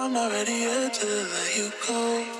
I'm not ready yet to let you go.